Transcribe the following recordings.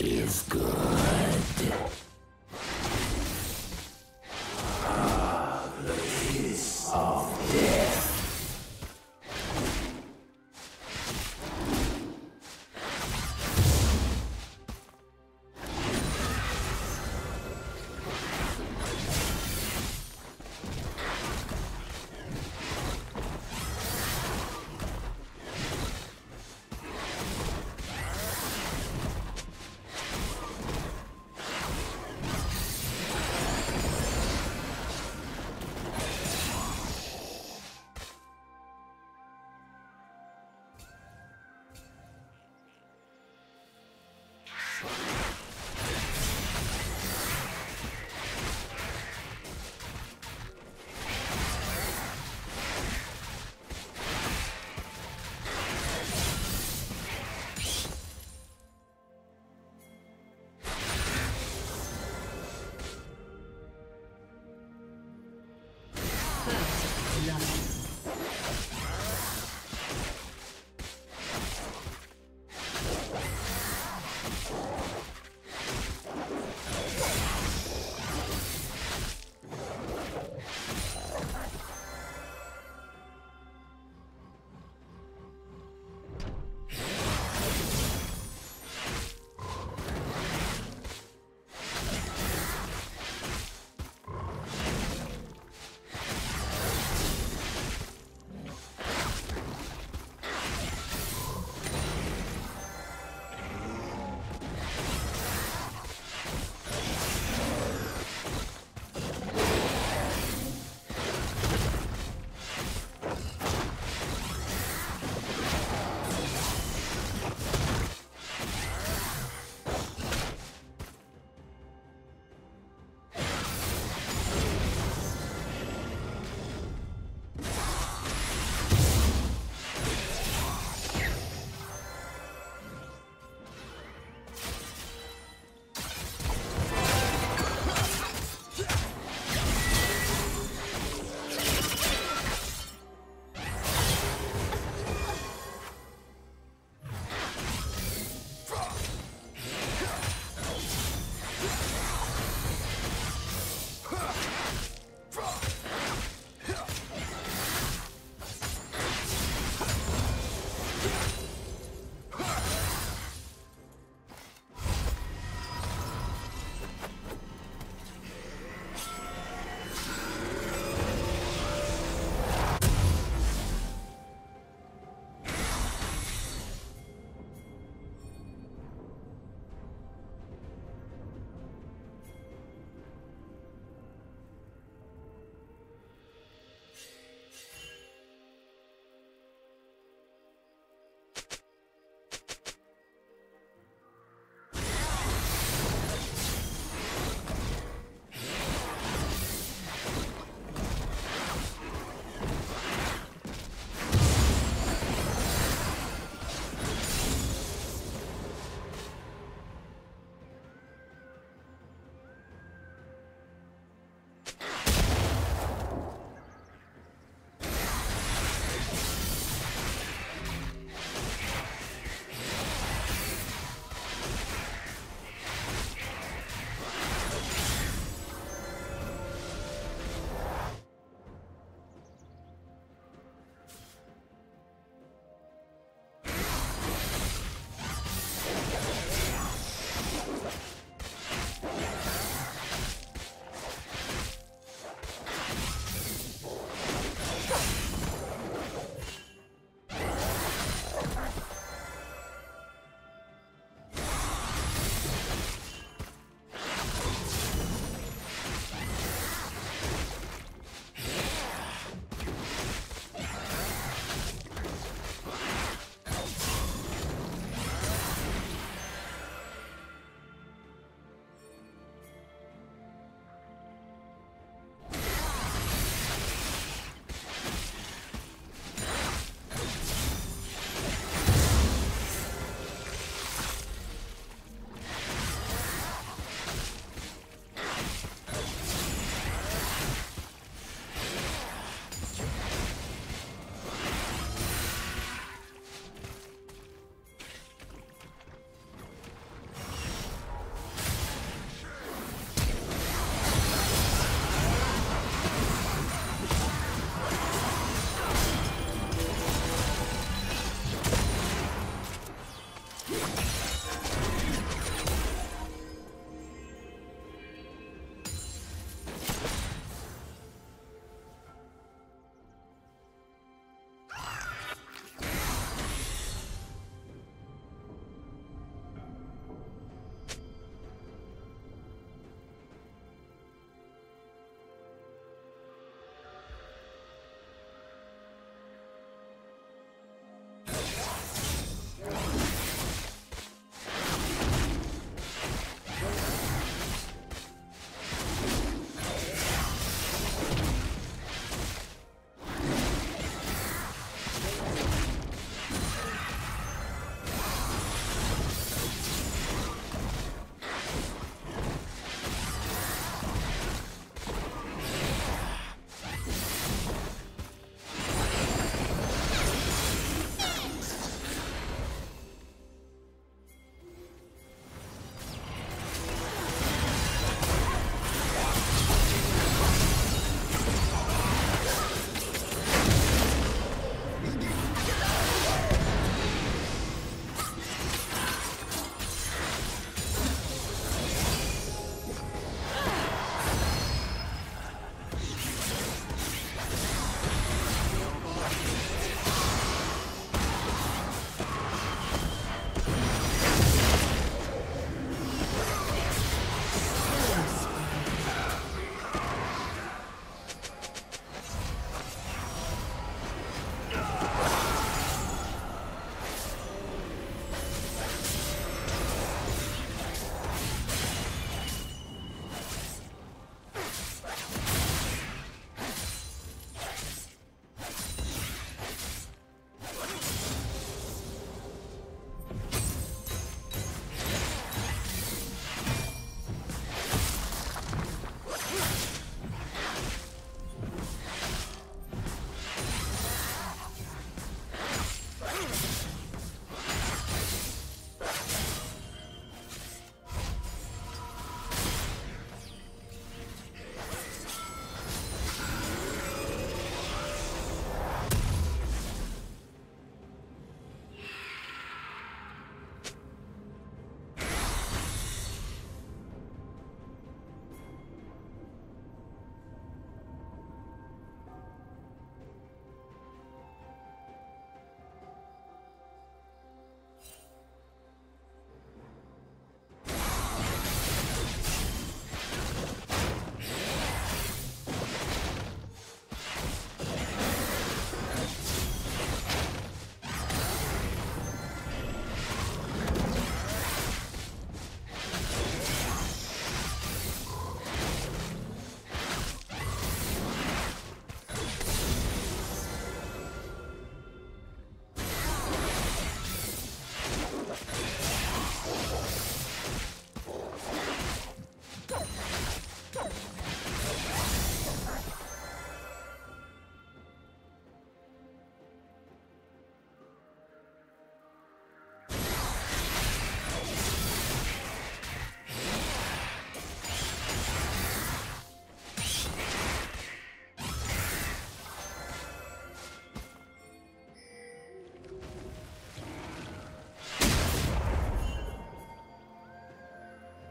is good.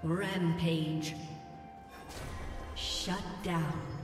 Rampage. Shut down.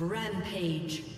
Rampage.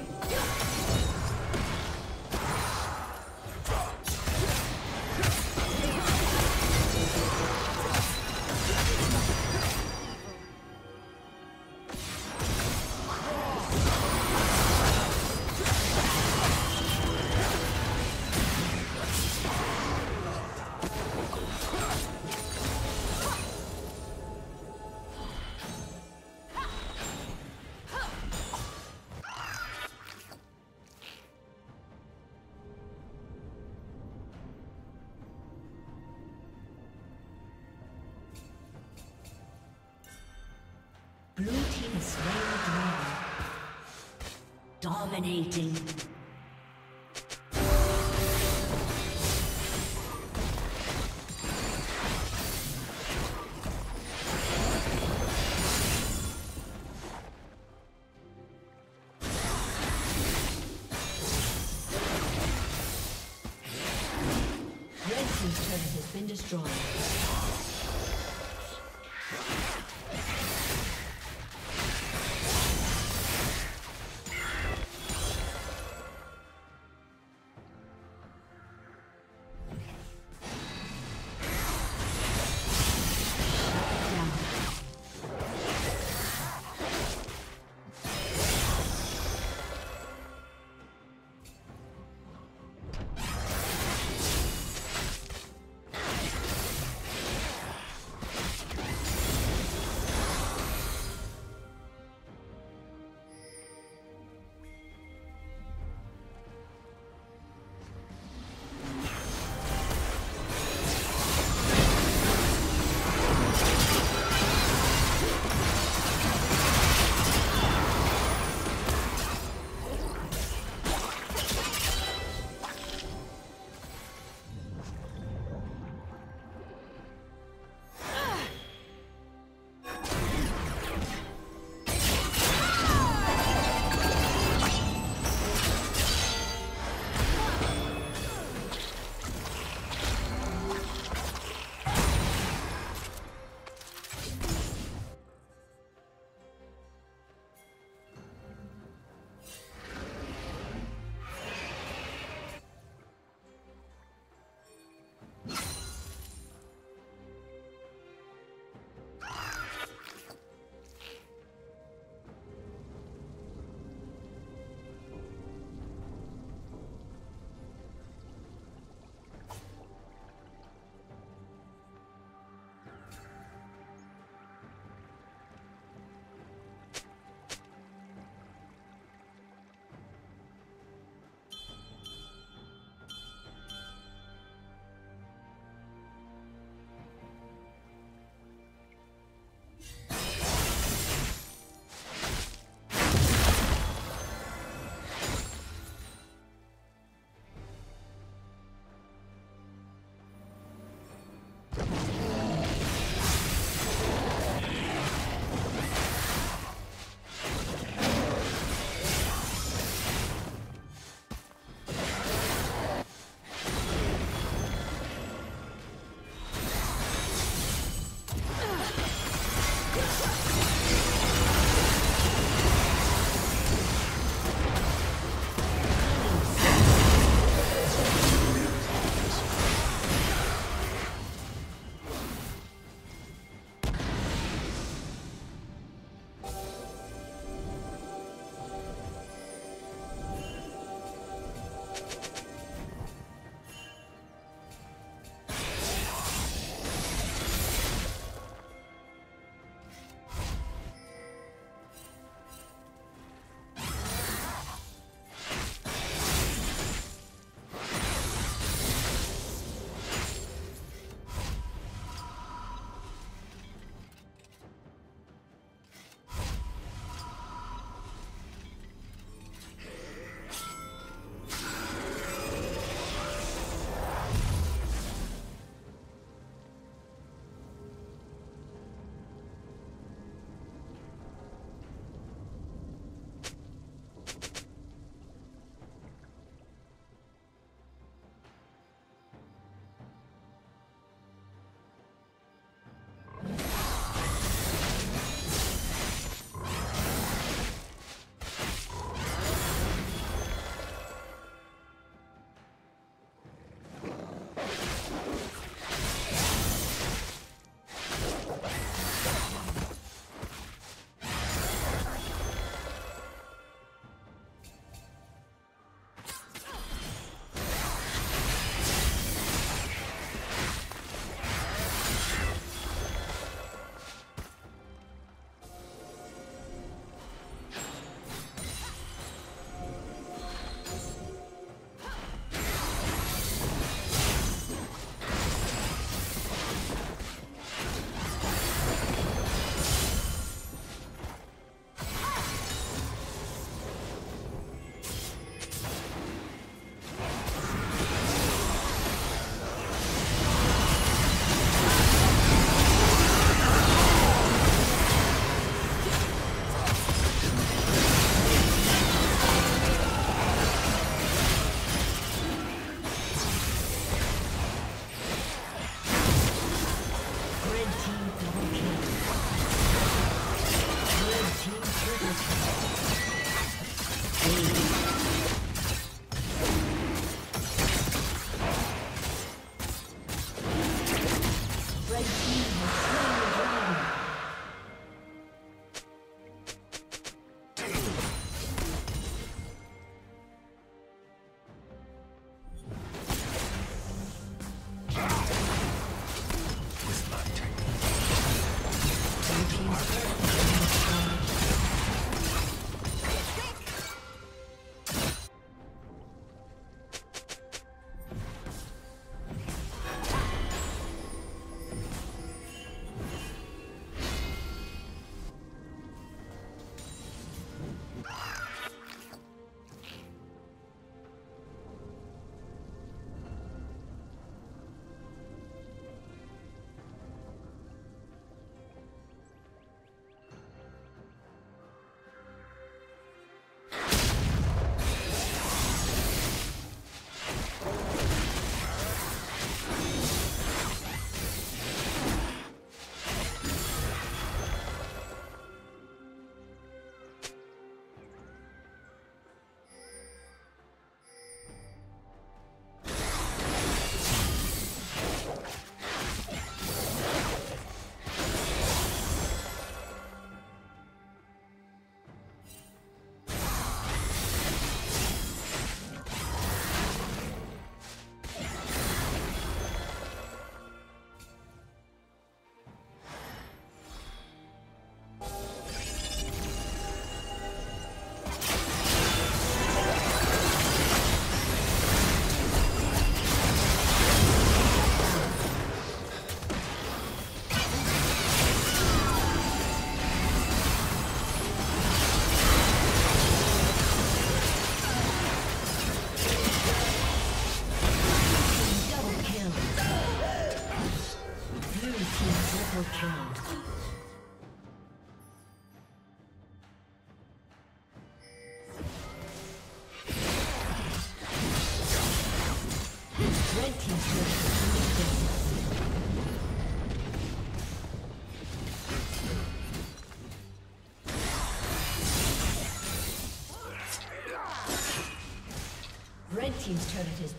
Dominating.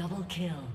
Double kill.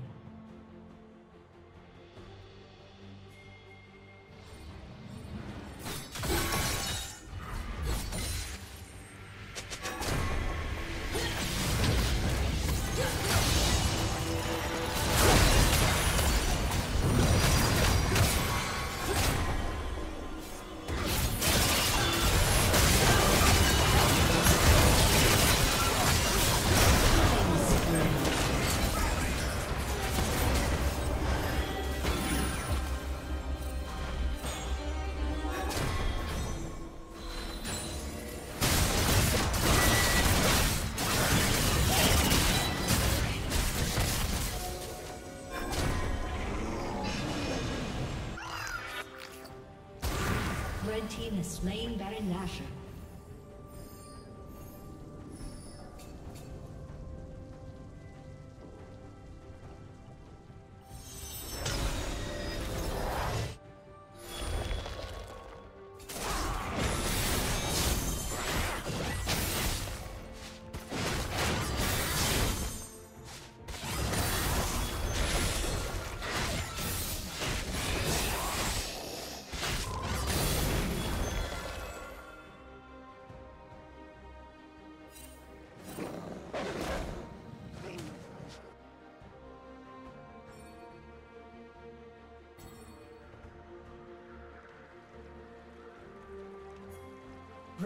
Slain Baron Nashor.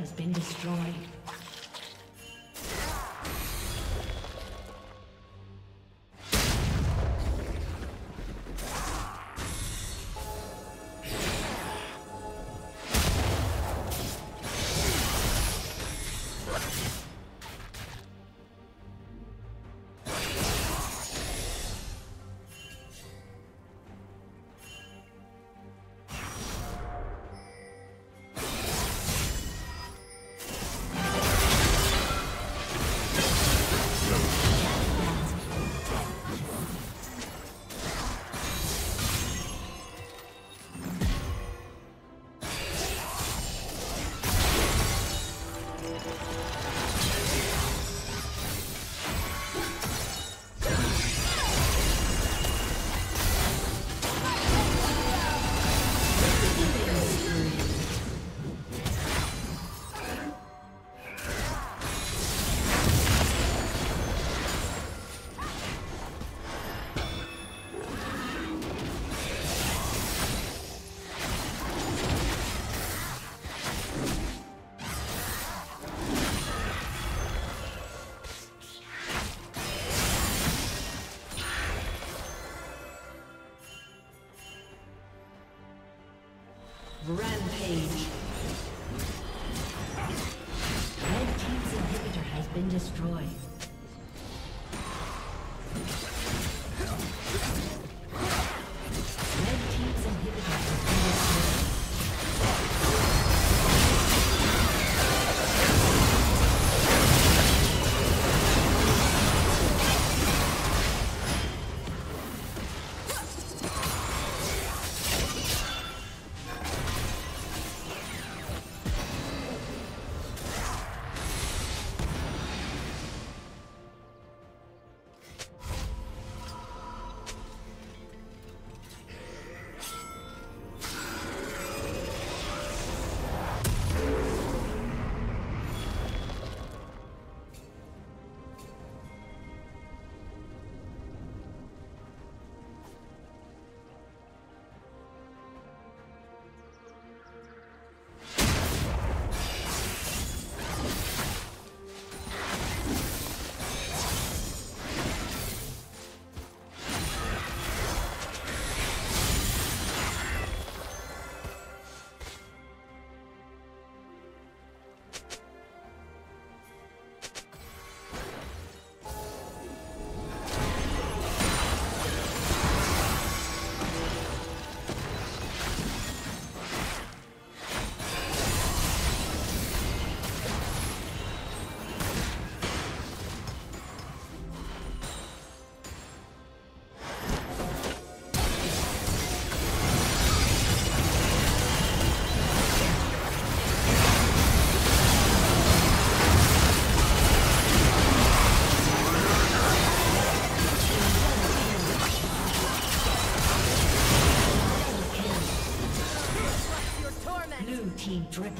Has been destroyed.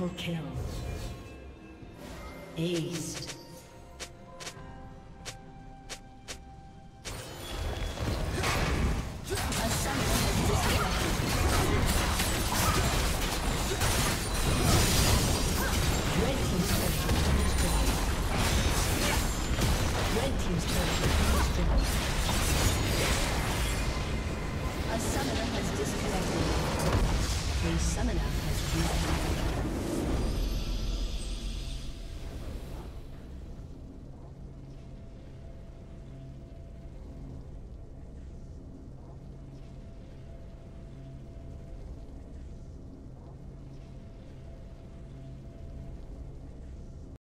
Triple kill. Aced.